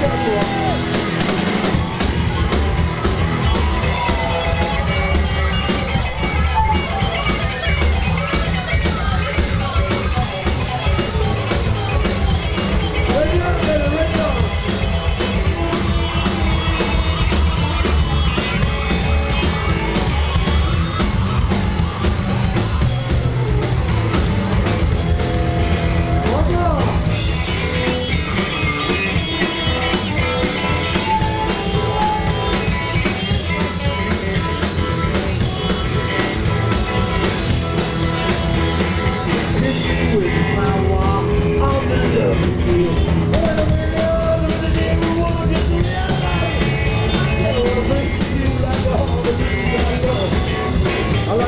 么多。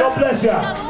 God bless you.